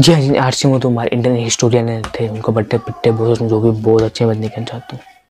जी हाँ जी R C तो हमारे इंडियन हिस्टोरियन थे, उनको बट्टे पिट्टे बहुत, जो भी बहुत अच्छे बनने के चाहता हूँ।